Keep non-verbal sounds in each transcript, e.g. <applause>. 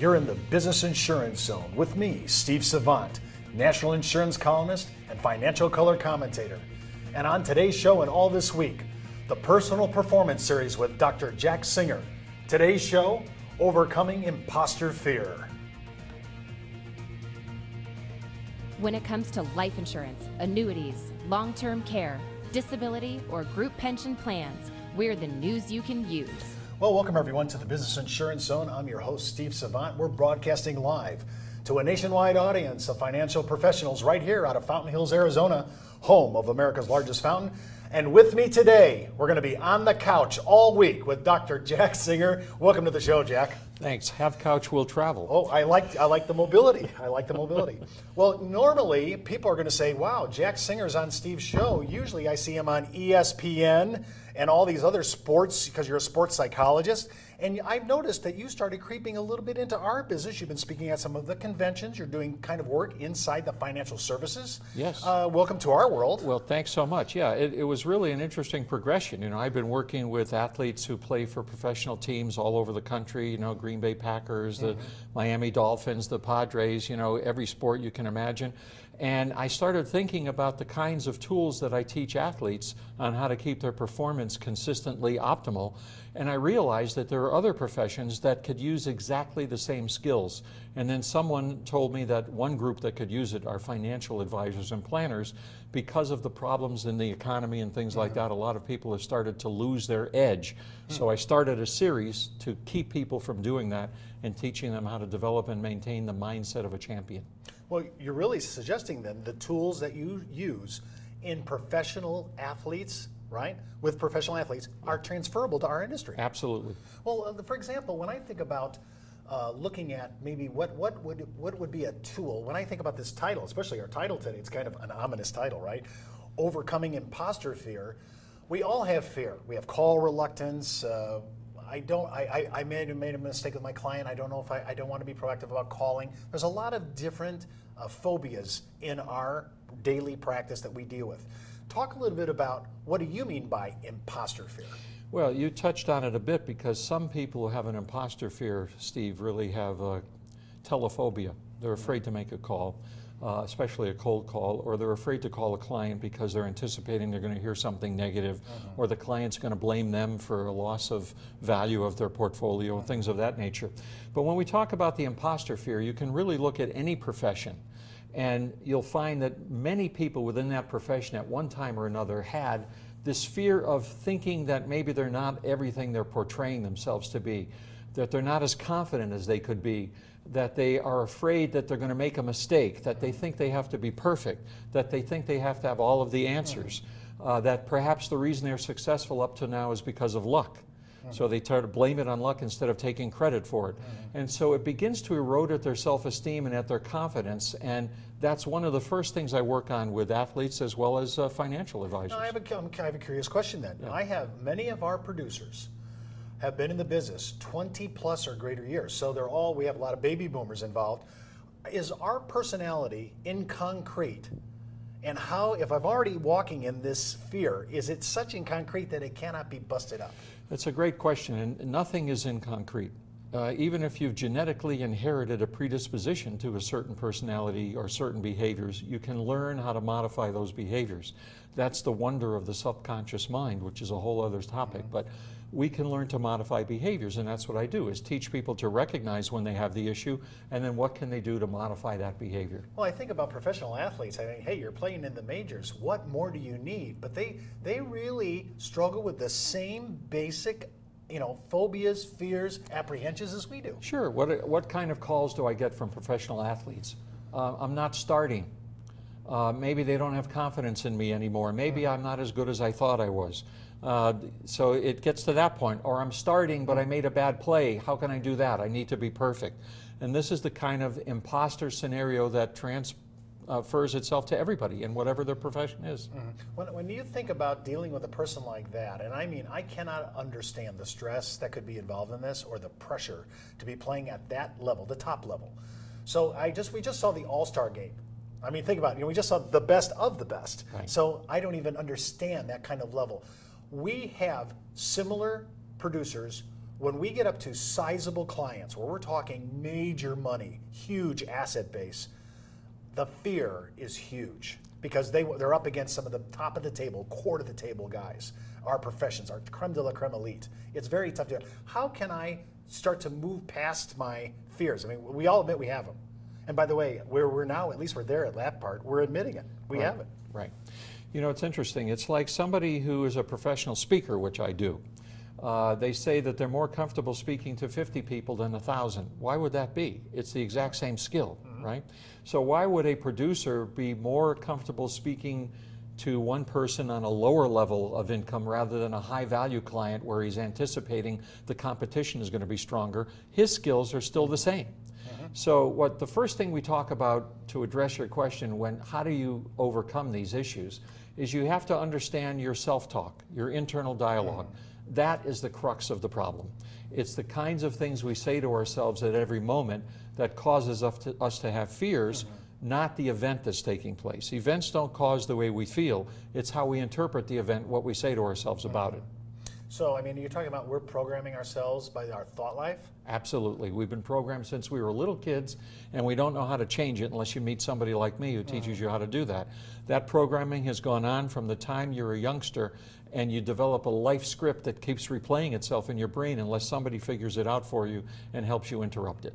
You're in the Business Insurance Zone with me, Steve Savant, national insurance columnist and financial color commentator. And on today's show and all this week, the Personal Performance Series with Dr. Jack Singer. Today's show, Overcoming Imposter Fear. When it comes to life insurance, annuities, long term care, disability, or group pension plans, we're the news you can use. Well, welcome everyone to the Business Insurance Zone. I'm your host, Steve Savant. We're broadcasting live to a nationwide audience of financial professionals right here out of Fountain Hills, Arizona, home of America's largest fountain. And with me today, we're going to be on the couch all week with Dr. Jack Singer. Welcome to the show, Jack. Thanks. Have couch will travel. Oh, I like I like the mobility. I like the mobility. <laughs> well, normally people are going to say, "Wow, Jack Singer's on Steve's show." Usually, I see him on ESPN and all these other sports because you're a sports psychologist. And I've noticed that you started creeping a little bit into our business. You've been speaking at some of the conventions. You're doing kind of work inside the financial services. Yes. Uh, welcome to our world. Well, thanks so much. Yeah, it, it, was really an interesting progression. You know, I've been working with athletes who play for professional teams all over the country. You know, Green Bay Packers, the mm-hmm. Miami Dolphins, the Padres. You know, every sport you can imagine. And I started thinking about the kinds of tools that I teach athletes on how to keep their performance consistently optimal. And I realized that there are other professions that could use exactly the same skills. And then someone told me that one group that could use it are financial advisors and planners. Because of the problems in the economy and things like that, a lot of people have started to lose their edge. So I started a series to keep people from doing that and teaching them how to develop and maintain the mindset of a champion. Well, you're really suggesting then the tools that you use in professional athletes, right? With professional athletes are transferable to our industry. Absolutely. Well, uh, for example, when I think about uh, looking at maybe what, what would what would be a tool when I think about this title, especially our title today, it's kind of an ominous title, right? Overcoming imposter fear. We all have fear. We have call reluctance. Uh, I don't. I, I, I made, made a mistake with my client. I don't know if I, I don't want to be proactive about calling. There's a lot of different uh, phobias in our daily practice that we deal with. Talk a little bit about what do you mean by imposter fear? Well, you touched on it a bit because some people who have an imposter fear, Steve, really have a telephobia. They're afraid to make a call uh, especially a cold call, or they're afraid to call a client because they're anticipating they're going to hear something negative, uh-huh. or the client's going to blame them for a loss of value of their portfolio, uh-huh. things of that nature. But when we talk about the imposter fear, you can really look at any profession. And you'll find that many people within that profession at one time or another had this fear of thinking that maybe they're not everything they're portraying themselves to be, that they're not as confident as they could be, that they are afraid that they're going to make a mistake, that they think they have to be perfect, that they think they have to have all of the answers, uh, that perhaps the reason they're successful up to now is because of luck. So they try to blame it on luck instead of taking credit for it. And so it begins to erode at their self esteem and at their confidence. And that's one of the first things I work on with athletes as well as uh, financial advisors. I, have a, I have a curious question then. Yeah. I have many of our producers have been in the business 20 plus or greater years. So they're all, we have a lot of baby boomers involved. Is our personality in concrete? And how, if I'm already walking in this fear, is it such in concrete that it cannot be busted up? That's a great question, and nothing is in concrete. Uh, even if you've genetically inherited a predisposition to a certain personality or certain behaviors, you can learn how to modify those behaviors. That's the wonder of the subconscious mind, which is a whole other topic. But we can learn to modify behaviors and that's what i do is teach people to recognize when they have the issue and then what can they do to modify that behavior? Well i think about professional athletes i think hey you're playing in the majors what more do you need? But they they really struggle with the same basic you know phobias fears apprehensions as we do. Sure what what kind of calls do i get from professional athletes? Uh, i'm not starting. Uh, maybe they don't have confidence in me anymore. Maybe i'm not as good as i thought i was uh, so it gets to that point. Or I'm starting, but I made a bad play. How can I do that? I need to be perfect. And this is the kind of imposter scenario that transfers itself to everybody in whatever their profession is. Mm-hmm. When, when you think about dealing with a person like that, and I mean, I cannot understand the stress that could be involved in this or the pressure to be playing at that level, the top level. So I just we just saw the All Star game. I mean, think about it. You know, we just saw the best of the best. Right. So I don't even understand that kind of level we have similar producers when we get up to sizable clients where we're talking major money, huge asset base, the fear is huge because they, they're up against some of the top of the table, Court of the Table guys, our professions, our creme de la creme elite. It's very tough to. How can I start to move past my fears? I mean, we all admit we have them. And by the way, where we're now, at least we're there at that part, we're admitting it. We right. have it. Right. You know, it's interesting. It's like somebody who is a professional speaker, which I do. Uh, they say that they're more comfortable speaking to 50 people than 1,000. Why would that be? It's the exact same skill, mm-hmm. right? So why would a producer be more comfortable speaking to one person on a lower level of income rather than a high value client where he's anticipating the competition is going to be stronger? His skills are still the same. So what the first thing we talk about to address your question when how do you overcome these issues is you have to understand your self-talk, your internal dialog mm-hmm that is the crux of the problem. It's the kinds of things we say to ourselves at every moment that causes us to, us to have fears, mm-hmm. not the event that's taking place. Events don't cause the way we feel, it's how we interpret the event, what we say to ourselves about it. So, I mean, you're talking about we're programming ourselves by our thought life? Absolutely. We've been programmed since we were little kids, and we don't know how to change it unless you meet somebody like me who teaches mm-hmm. you how to do that. That programming has gone on from the time you're a youngster, and you develop a life script that keeps replaying itself in your brain unless somebody figures it out for you and helps you interrupt it.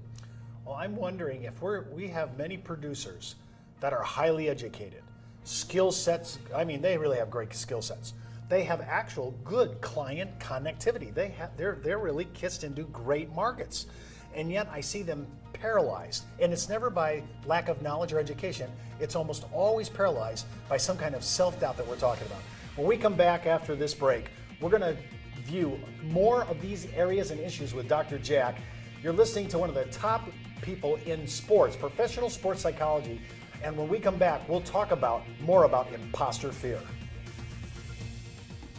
Well, I'm wondering if we're, we have many producers that are highly educated, skill sets, I mean, they really have great skill sets. They have actual good client connectivity. They have, they're, they're really kissed into great markets. And yet I see them paralyzed. And it's never by lack of knowledge or education, it's almost always paralyzed by some kind of self doubt that we're talking about. When we come back after this break, we're going to view more of these areas and issues with Dr. Jack. You're listening to one of the top people in sports, professional sports psychology. And when we come back, we'll talk about more about imposter fear.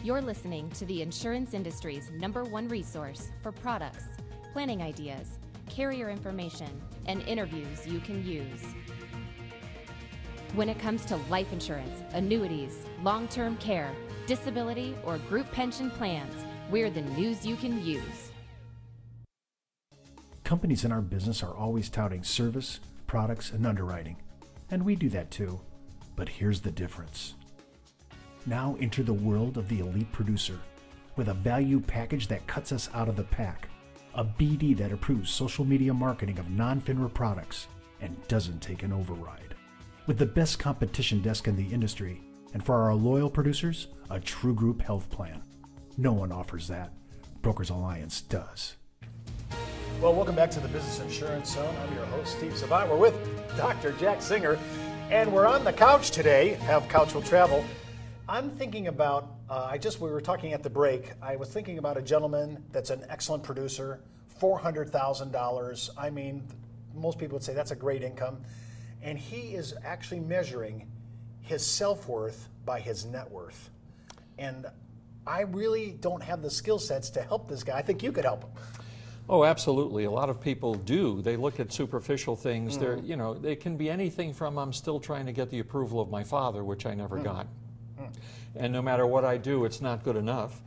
You're listening to the insurance industry's number one resource for products, planning ideas, carrier information, and interviews you can use. When it comes to life insurance, annuities, long term care, disability, or group pension plans, we're the news you can use. Companies in our business are always touting service, products, and underwriting. And we do that too. But here's the difference. Now enter the world of the elite producer with a value package that cuts us out of the pack. A BD that approves social media marketing of non FINRA products and doesn't take an override with the best competition desk in the industry, and for our loyal producers, a true group health plan. No one offers that. Brokers Alliance does. Well, welcome back to the Business Insurance Zone. I'm your host, Steve Savant. We're with Dr. Jack Singer, and we're on the couch today. Have Couch will travel. I'm thinking about, uh, I just, we were talking at the break. I was thinking about a gentleman that's an excellent producer, $400,000. I mean, most people would say that's a great income and he is actually measuring his self worth by his net worth. And I really don't have the skill sets to help this guy. I think you could help him. Oh, absolutely. A lot of people do. They look at superficial things. Mm. They're, you know, they can be anything from I'm still trying to get the approval of my father, which I never mm. got. Mm. And no matter what I do, it's not good enough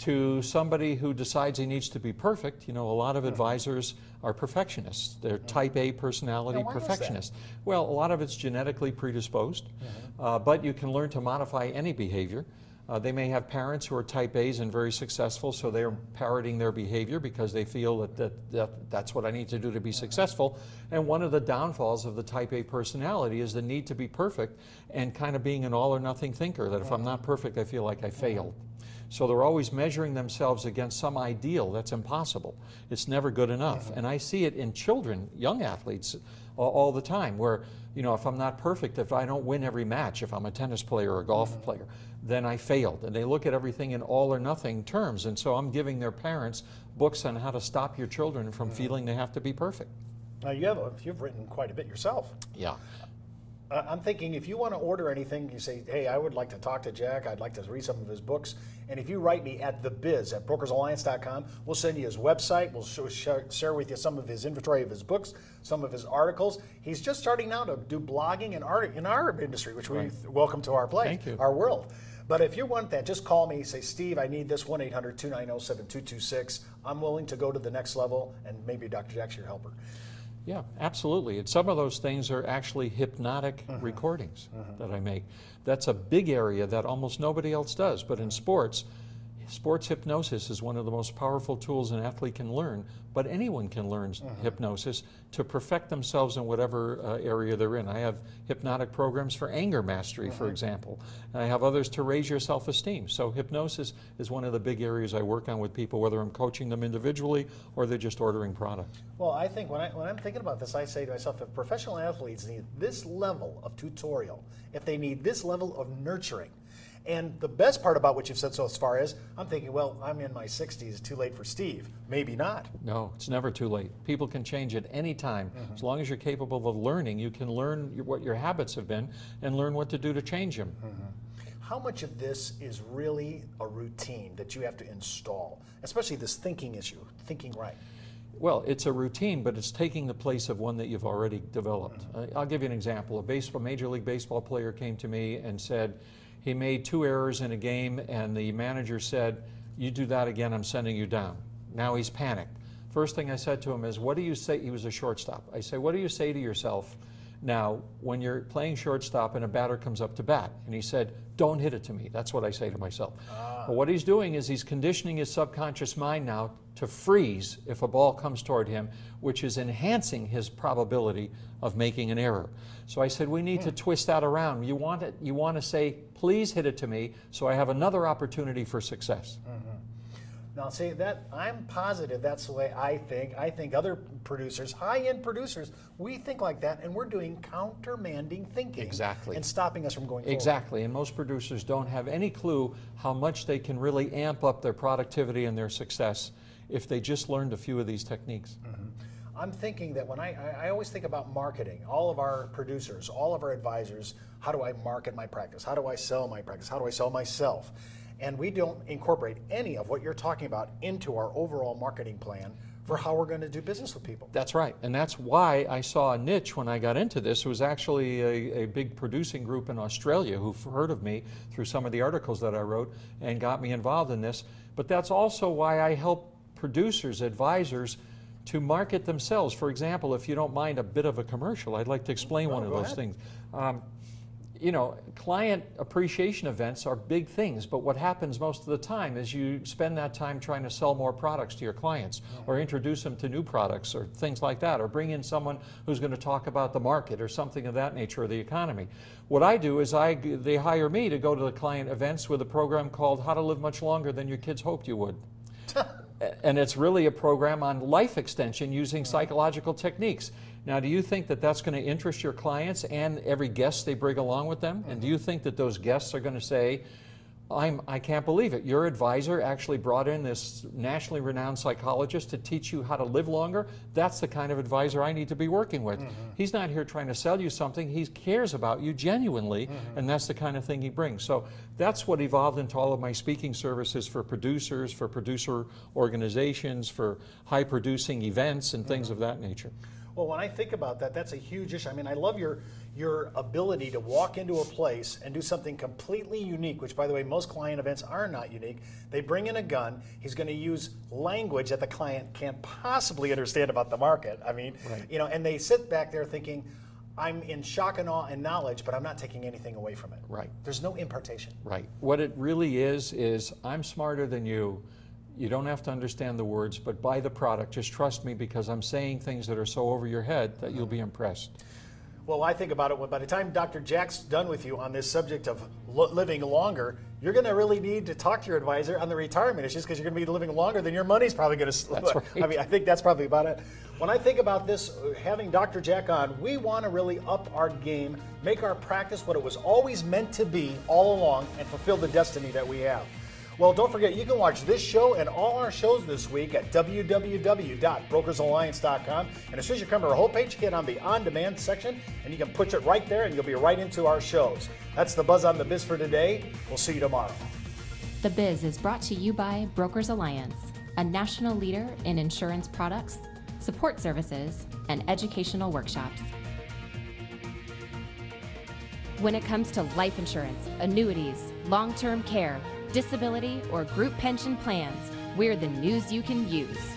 to somebody who decides he needs to be perfect. You know, a lot of advisors are perfectionists. They're type A personality perfectionists. Well, a lot of it's genetically predisposed, mm-hmm. uh, but you can learn to modify any behavior. Uh, they may have parents who are type A's and very successful, so they're parroting their behavior because they feel that, that, that that's what I need to do to be successful. And one of the downfalls of the type A personality is the need to be perfect and kind of being an all or nothing thinker, that if I'm not perfect, I feel like I failed. So they're always measuring themselves against some ideal that's impossible. It's never good enough. And I see it in children, young athletes, all, all, the time, where, you know, if I'm not perfect, if I don't win every match, if I'm a tennis player or a golf mm-hmm. player, then I failed. And they look at everything in all or nothing terms. And so I'm giving their parents books on how to stop your children from mm-hmm. feeling they have to be perfect. Now you have a, you've written quite a bit yourself. Yeah. I'm thinking if you want to order anything, you say, hey, I would like to talk to Jack. I'd like to read some of his books. And if you write me at thebiz at brokersalliance.com, we'll send you his website. We'll share, share with you some of his inventory of his books, some of his articles. He's just starting now to do blogging in, art, in our industry, which right. we welcome to our place, our world. But if you want that, just call me. Say, Steve, I need this 1 800 290 7226. I'm willing to go to the next level, and maybe Dr. Jack's your helper. Yeah, absolutely. And some of those things are actually hypnotic mm-hmm. recordings mm-hmm. that I make. That's a big area that almost nobody else does. But in sports, Sports hypnosis is one of the most powerful tools an athlete can learn, but anyone can learn mm-hmm. hypnosis to perfect themselves in whatever uh, area they're in. I have hypnotic programs for anger mastery, mm-hmm. for example. And I have others to raise your self esteem. So, hypnosis is one of the big areas I work on with people, whether I'm coaching them individually or they're just ordering products. Well, I think when, I, when I'm thinking about this, I say to myself if professional athletes need this level of tutorial, if they need this level of nurturing, and the best part about what you've said so far is, I'm thinking, well, I'm in my 60s, too late for Steve. Maybe not. No, it's never too late. People can change at any time. Mm-hmm. As long as you're capable of learning, you can learn what your habits have been and learn what to do to change them. Mm-hmm. How much of this is really a routine that you have to install, especially this thinking issue, thinking right? Well, it's a routine, but it's taking the place of one that you've already developed. Mm-hmm. I'll give you an example. A baseball, Major League Baseball player came to me and said, he made two errors in a game, and the manager said, You do that again, I'm sending you down. Now he's panicked. First thing I said to him is, What do you say? He was a shortstop. I say, What do you say to yourself now when you're playing shortstop and a batter comes up to bat? And he said, Don't hit it to me. That's what I say to myself. Ah. But what he's doing is he's conditioning his subconscious mind now to freeze if a ball comes toward him, which is enhancing his probability of making an error. So I said, we need to hmm. twist that around. You want, it, you want to say, please hit it to me so I have another opportunity for success. Mm-hmm. Now, see that I'm positive that's the way I think. I think other producers, high-end producers, we think like that, and we're doing countermanding thinking, exactly, and stopping us from going forward. Exactly, and most producers don't have any clue how much they can really amp up their productivity and their success if they just learned a few of these techniques. Mm-hmm. I'm thinking that when I, I always think about marketing, all of our producers, all of our advisors, how do I market my practice? How do I sell my practice? How do I sell myself? And we don't incorporate any of what you're talking about into our overall marketing plan for how we're going to do business with people. That's right. And that's why I saw a niche when I got into this. It was actually a, a, big producing group in Australia who heard of me through some of the articles that I wrote and got me involved in this. But that's also why I help producers, advisors, to market themselves. For example, if you don't mind a bit of a commercial, I'd like to explain one of those ahead. things. Um, you know, client appreciation events are big things, but what happens most of the time is you spend that time trying to sell more products to your clients or introduce them to new products or things like that, or bring in someone who's going to talk about the market or something of that nature or the economy. What I do is I, they hire me to go to the client events with a program called How to Live Much Longer Than Your Kids Hoped You Would. <laughs> and it's really a program on life extension using psychological techniques. Now, do you think that that's going to interest your clients and every guest they bring along with them? And do mm-hmm. you think that those guests are going to say, I'm, I can't believe it. Your advisor actually brought in this nationally renowned psychologist to teach you how to live longer. That's the kind of advisor I need to be working with. Mm-hmm. He's not here trying to sell you something, he cares about you genuinely, mm-hmm. and that's the kind of thing he brings. So that's what evolved into all of my speaking services for producers, for producer organizations, for high producing events, and things mm-hmm. of that nature. Well, when I think about that, that's a huge issue. I mean, I love your your ability to walk into a place and do something completely unique, which by the way, most client events are not unique. They bring in a gun, he's going to use language that the client can't possibly understand about the market. I mean, right. you know, and they sit back there thinking, I'm in shock and awe and knowledge, but I'm not taking anything away from it. Right. There's no impartation. Right. What it really is is I'm smarter than you you don't have to understand the words, but buy the product. Just trust me because I'm saying things that are so over your head that you'll be mm-hmm. impressed. Well, I think about it. By the time Dr. Jack's done with you on this subject of living longer, you're going to really need to talk to your advisor on the retirement issues because you're going to be living longer than your money's probably going to. That's right. <laughs> I mean, I think that's probably about it. When I think about this, uh, having Dr. Jack on, we want to really up our game, make our practice what it was always meant to be all along, and fulfill the destiny that we have. Well, don't forget, you can watch this show and all our shows this week at www.brokersalliance.com. And as soon as you come to our homepage, hit on the on demand section and you can push it right there and you'll be right into our shows. That's the buzz on the biz for today. We'll see you tomorrow. The Biz is brought to you by Brokers Alliance, a national leader in insurance products, support services, and educational workshops. When it comes to life insurance, annuities, long term care, disability, or group pension plans, we're the news you can use.